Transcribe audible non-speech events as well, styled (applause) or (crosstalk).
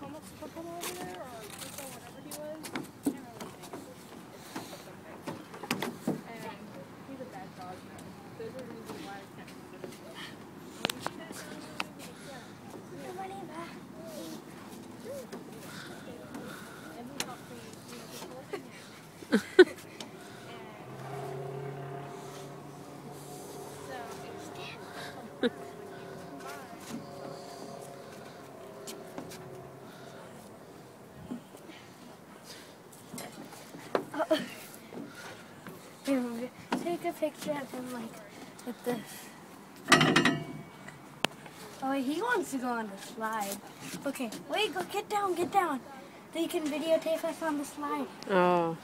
come over there, or Pico, whatever he was. I can't remember his name. It's okay. And he's a bad dog. and There's a reason why I can't remember his (laughs) name. And (laughs) he helped me, you know, just holding him. And so it's Here, Take a picture of him like with this. Oh, he wants to go on the slide. Okay, wait, go get down, get down. Then you can videotape us on the slide. Oh.